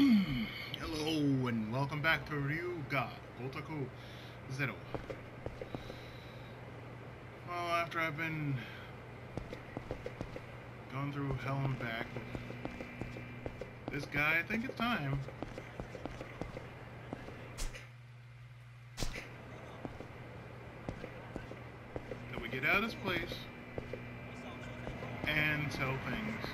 Hello and welcome back to Ryuga Gotoku Zero. Well, after I've been gone through hell and back this guy, I think it's time. That we get out of this place and sell things.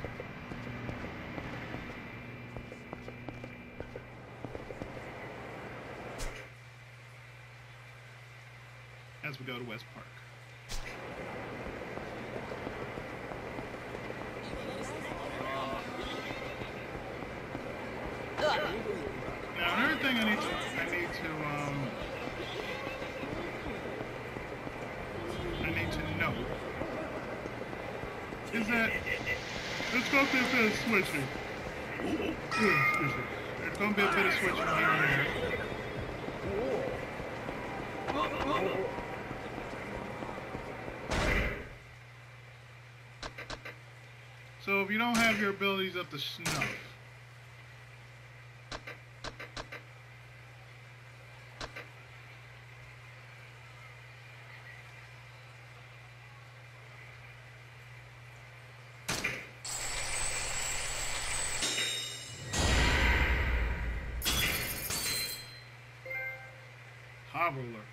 Go to West Park. Now another thing I need to I need to um I need to know is that let's go through a switching. There's gonna be a bit of switching here and there. If you don't have your abilities up to snuff, Hobbler.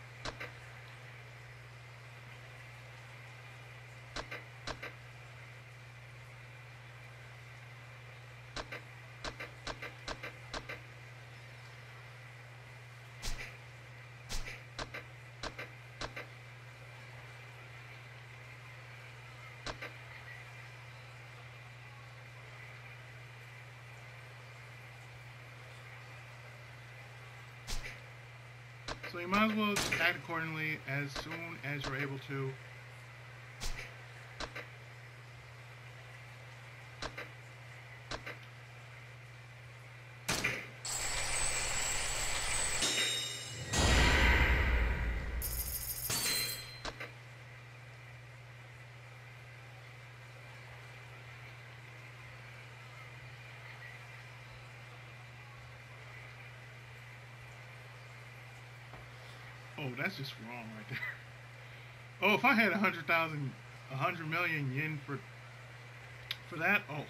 So you might as well act accordingly as soon as you're able to. Oh, that's just wrong right there. Oh, if I had a hundred thousand, a hundred million yen for for that, oh.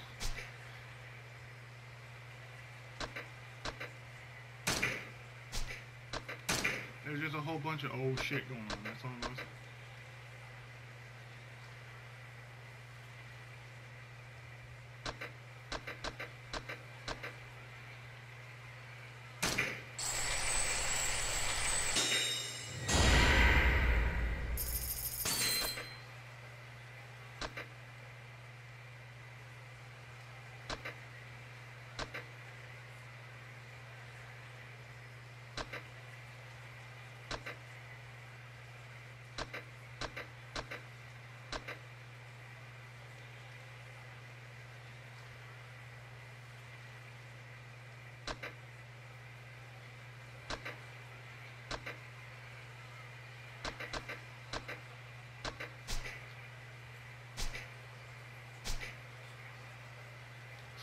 There's just a whole bunch of old shit going on. That's all I'm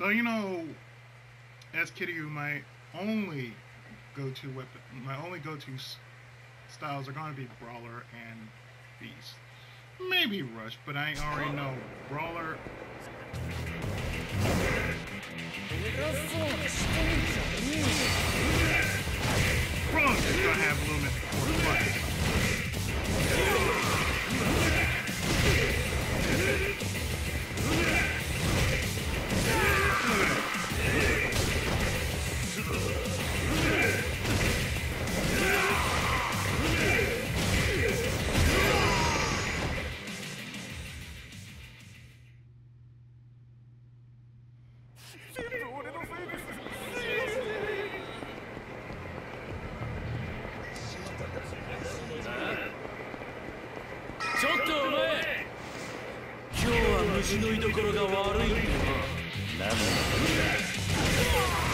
So you know, as Kiryu, my only go-to weapon, my only go-to styles are going to be Brawler and Beast. Maybe Rush, but I already know Brawler. Brawler's just gonna have ちょっとお前。今日は虫の居所が悪いんだよな。何桐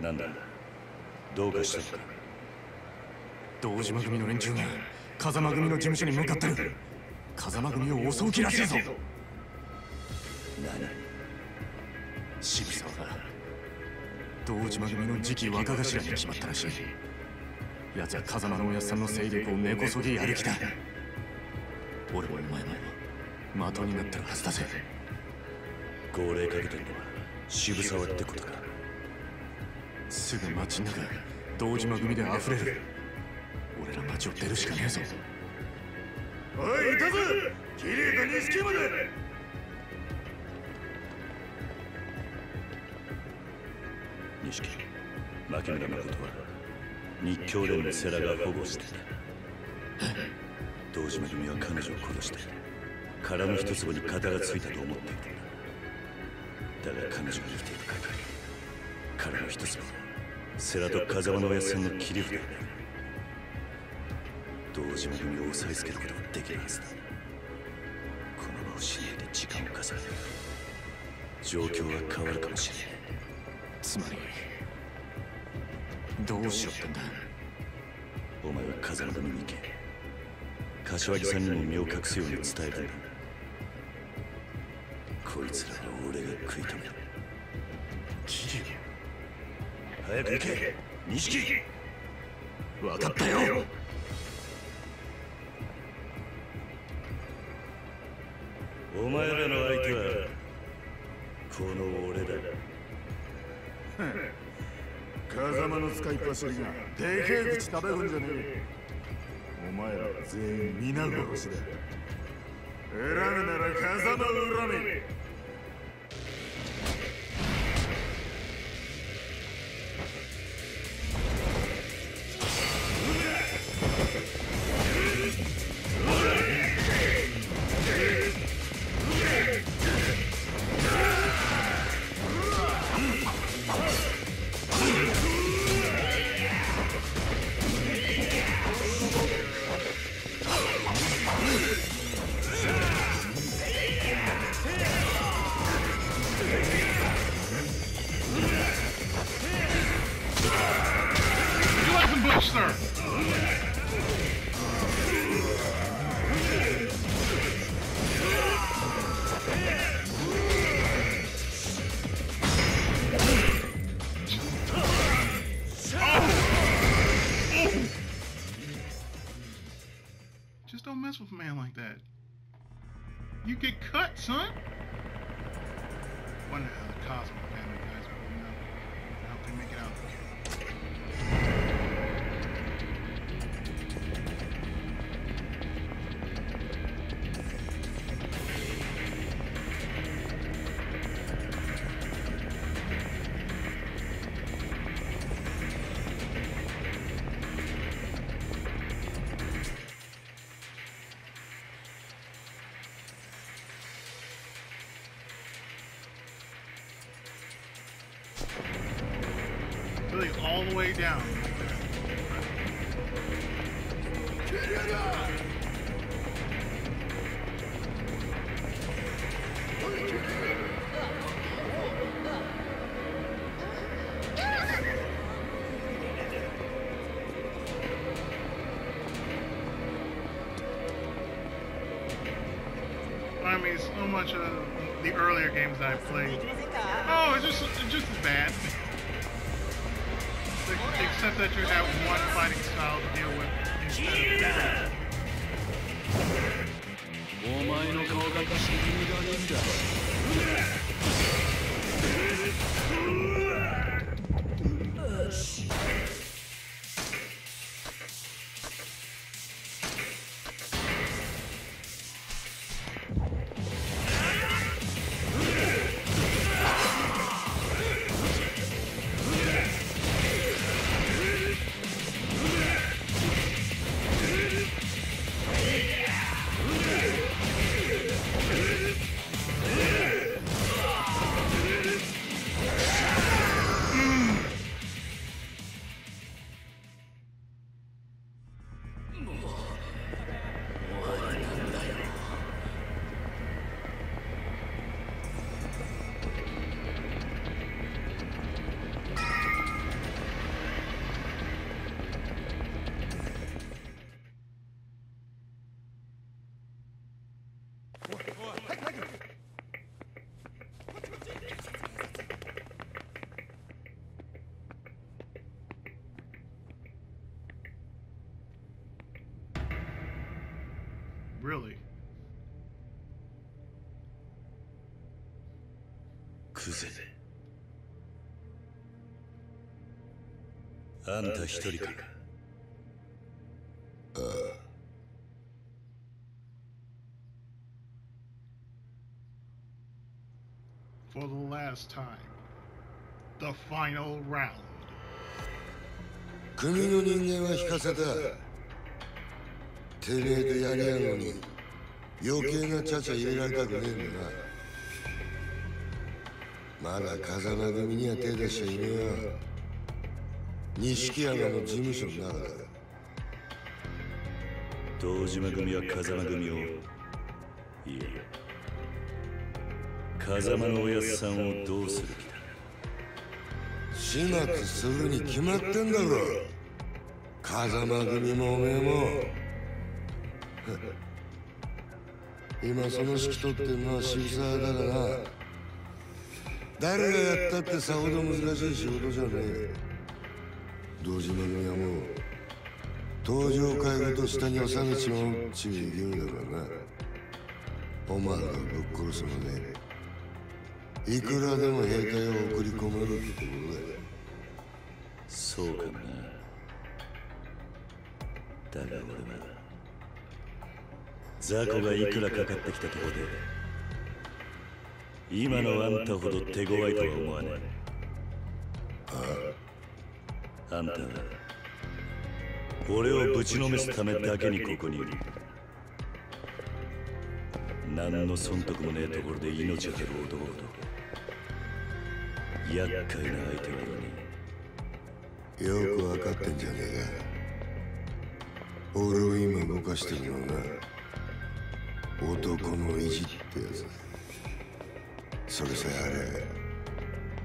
なんだ？どうかしたのか？堂島組の連中が風間組の事務所に向かってる。風間組を襲う気らしいぞ。何？渋沢が堂島組の次期若頭に決まったらしい。奴は風間のおやっさんの勢力を根こそぎやる気だ。俺もお前も的になってるはずだぜ。号令かけてるのは渋沢ってことか。すぐ街の中堂島組で溢れる。俺ら街を出るしかねえぞ。おいいたぞ！桐生と錦まで！錦牧村誠は日教連の世良が保護していた。堂島組は彼女を殺して殻の一粒に型がついたと思っていただが彼女が生きている。限り殻の一粒は世良と風間の親さんの切り札になる。堂島組を抑えつける。ことができる。はずだこの場をしないで時間を重ねる。状況は変わる。かもしれないつまりどうしろってんだお前は風間組に行け柏木さんにも身を隠すように伝えたんだこいつらは俺が食い止める桐早く行け。錦。生分かったよ。お前らの相手はこの俺だ。風間の使いっ走りがでけえ口食べるんじゃねえ。お前らは全員皆殺しだ。選ぶなら風間を恨め the way down. I mean, so much of the earlier games I played. Except that you have one fighting style to deal with instead of that. あんた一人か For the last time. The final round. 国の人間は引かせたてめえでやりやんのに余計なちゃちゃ入れられたくねえんだなまだ風間組には手出しちゃいねえよ錦山の事務所の中だ堂島組は風間組をいや風間のおやっさんをどうする気だ？始末するに決まってんだろ。風間組もおめえも。今その指揮取ってんのは渋沢だがな。誰がやったってさほど難しい仕事じゃねえ堂島組はもう登場会ごと下に収めちまうっちゅう勢いだからな。お前がぶっ殺すまでいくらでも兵隊を送り込めるってことだよ。そうかな。だが俺は雑魚がいくらかかってきたところで今のあんたほど手強いとは思わないあんたは俺をぶちのめすためだけにここにいる。何の損得もねえところで命を張る男ほど厄介な相手はいねよく分かってんじゃねえか。俺を今動かしてるのは男の意地ってやつ。だそれさえ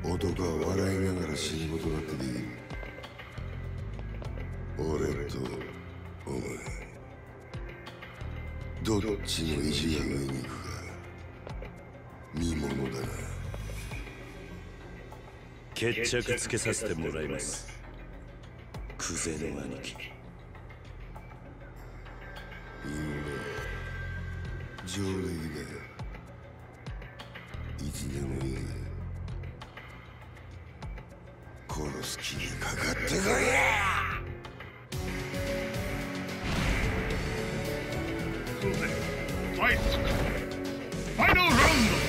あれ男は笑いながら死ぬことだってできる。俺とお前どっちの意地が上に行くか見ものだな決着つけさせてもらいますクゼの兄貴いいね上出来だいつでもいい殺す気にかかってこいや Fight! Final round!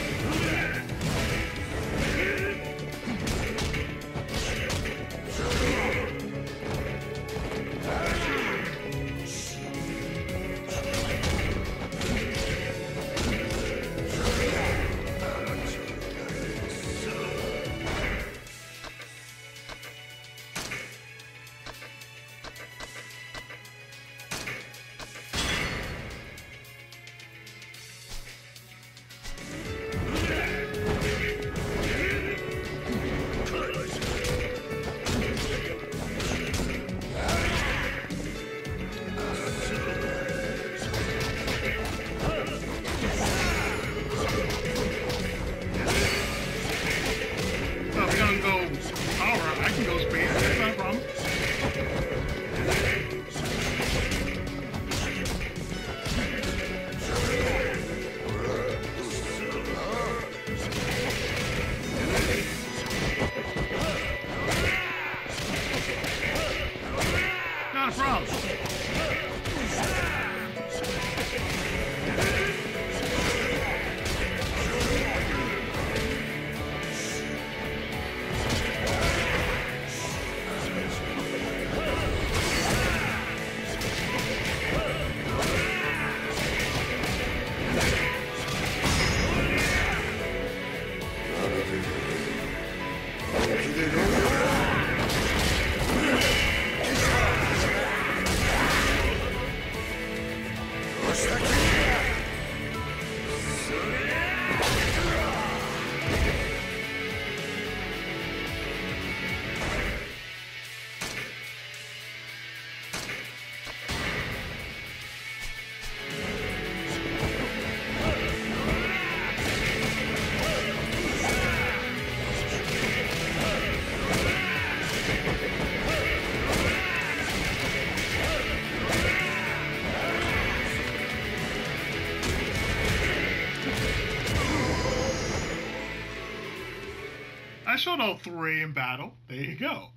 showed all three in battle. There you go.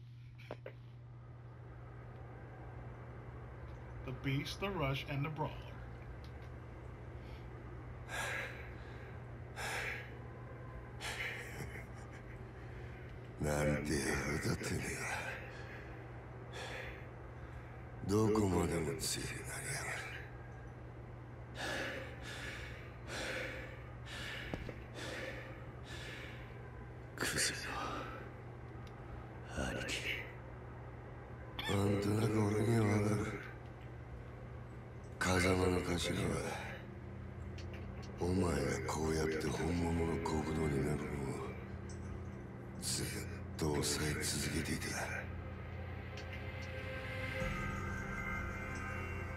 The Beast, the Rush, and the Brawler. なんて野郎だってねどこまでも強いなりやがる 続けていた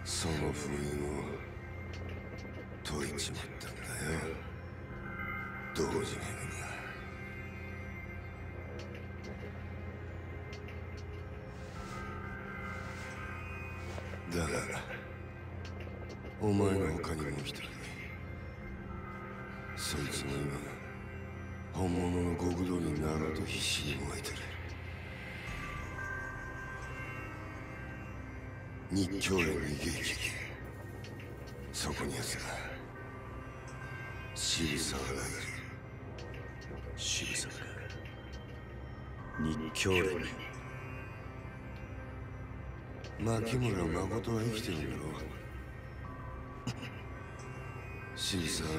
その封印を解いちまったんだよ。同時めぐがだ。がお前の他にも一人。そいつも今本物の極道になろうと必死に燃えてる。日教連に迎撃そこに奴が渋沢がいる。渋沢が日教連に牧村誠は生きてる。んだろう渋沢は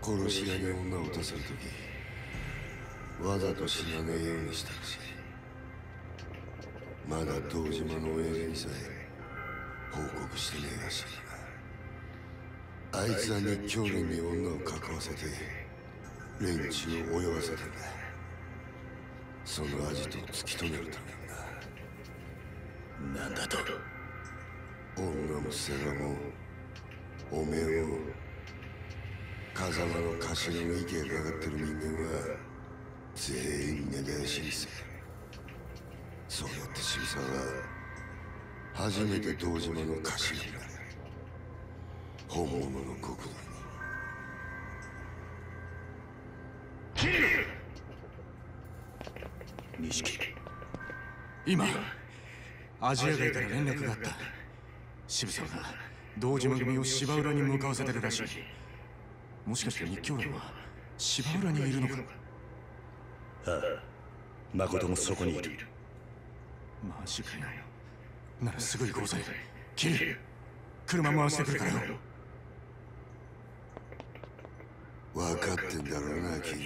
殺し屋に女を撃たせる。ときわざと死なねえようにしたらしいまだ堂島の親父にさえ報告してねえらしい。なあいつは日教連に女を囲わせて連中を泳がせてんだ。そのアジトを突き止めるためにな。なんだと？女も世話もおめえも風間の頭の息がかかってる人間は全員根絶やしにするそうやって渋沢は初めて堂島の頭になる本物の国土に錦今アジア街から連絡があった。渋沢が。堂島組を芝浦に向かわせてるらしいもしかして日教連は芝浦にいるのかああ誠もそこにいる。マジかよ。ならすぐ行こうぜキリ車回してくるからよ。分かってんだろうな君。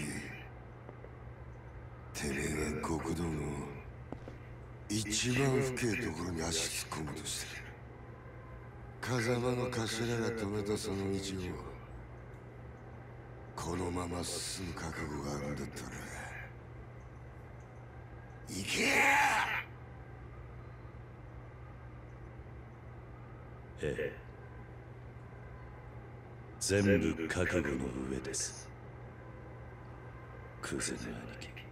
てめえが極道の一番深いところに足突っ込もうとして。る風間の頭が止めたその道をこのまま進む覚悟があるんだったら。行けええ。全部覚悟の上です。クゼの兄貴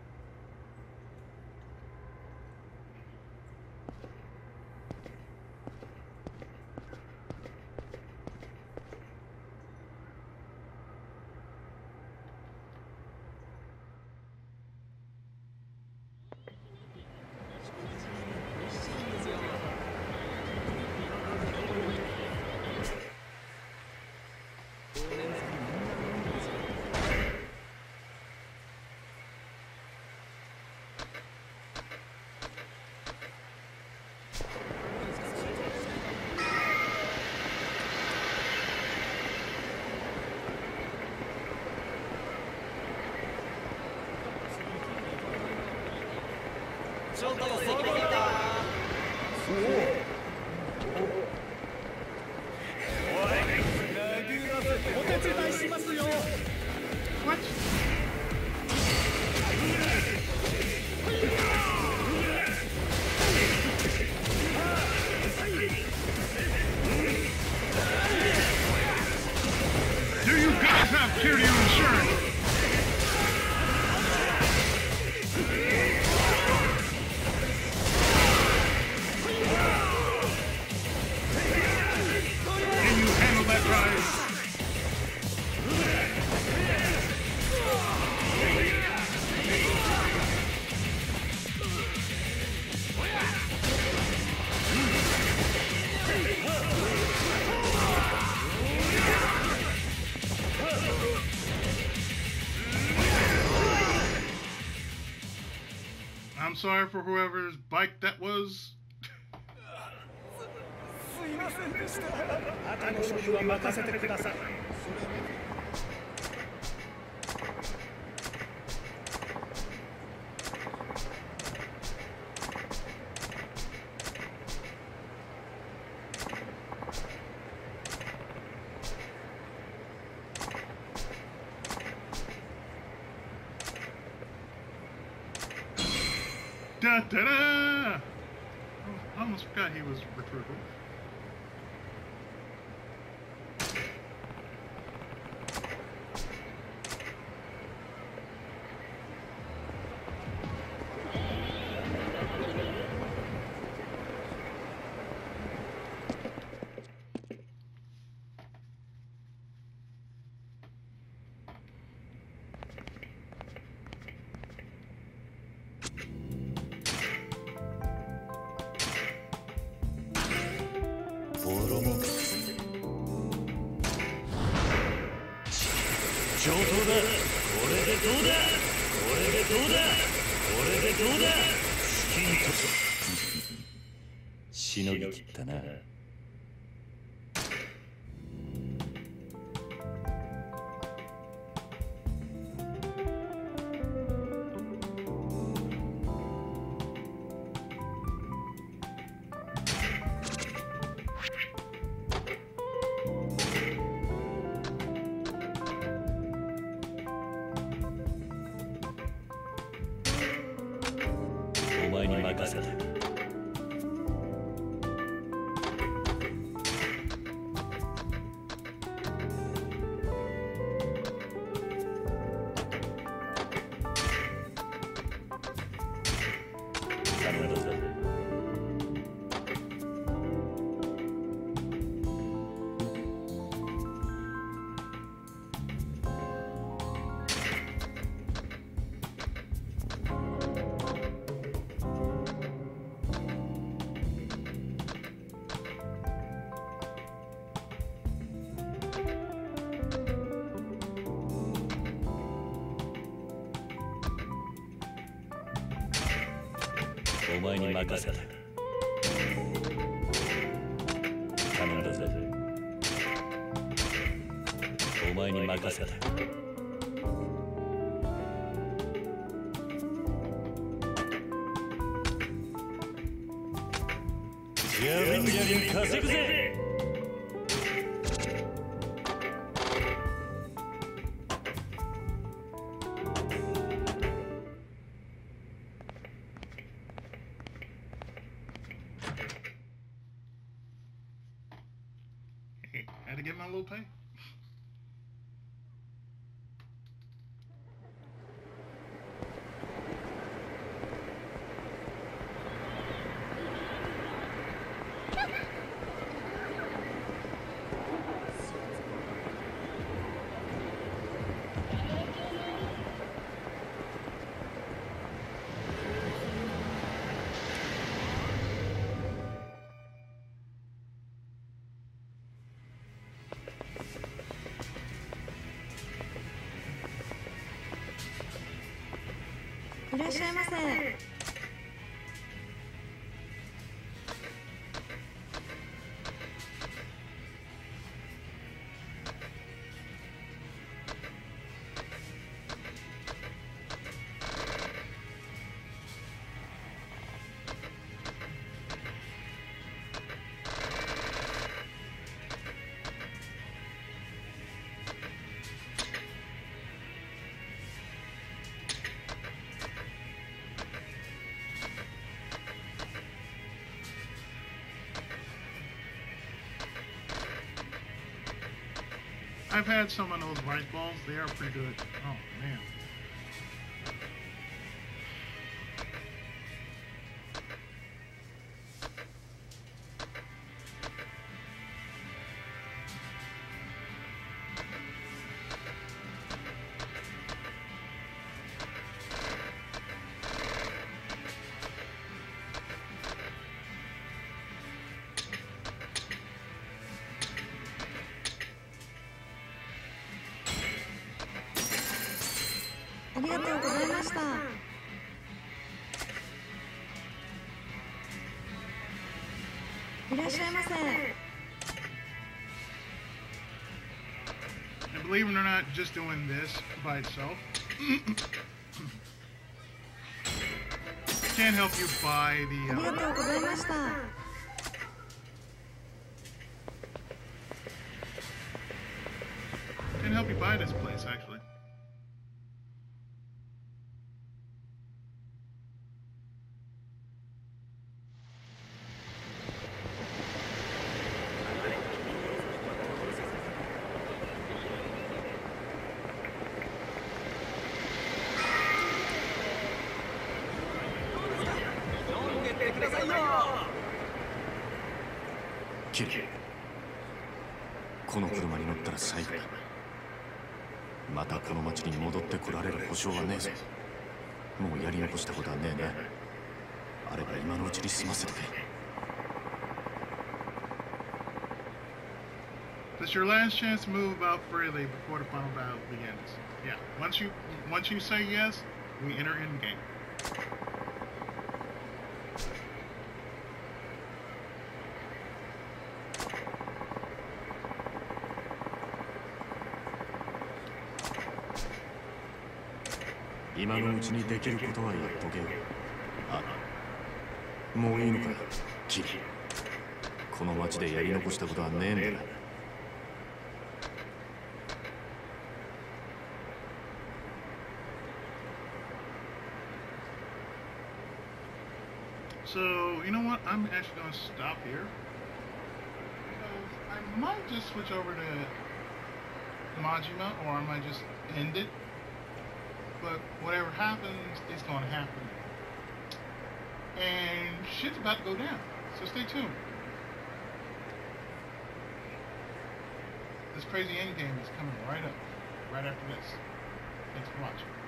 What? Sorry for whoever's bike that was. Ta-da! I almost forgot he was recruited. 上等だ。これでどうだ。これでどうだ。これでどうだ。資金と。しのぎきったな。任せた頼んだぜお前に任せたじゃりんじゃりん稼ぐぜ。らっしゃいませ。'Ve had some of those white balls. They are pretty good. Oh がとうございましたいらっしゃいませ believe it or not, just doing this by itself can't help you buy the. Uh, キリこの車に乗ったら最後だまたこの町に戻ってこられる保証はねえぞもうやり残したことはねえなあれば今のうちに済ませてくれ This is your last chance to move out freely before the final battle begins. Yeah, once you once you say yes, we enter in game. 今のうちにできることはやっとけよあもういいのかキリこの町でやり残したことはねえんだな So you know what? I'm actually gonna stop here. Because I might just switch over to Majima, or I might just end it. But whatever happens, it's gonna happen. And shit's about to go down. So stay tuned. This crazy end game is coming right up, right after this. Thanks for watching.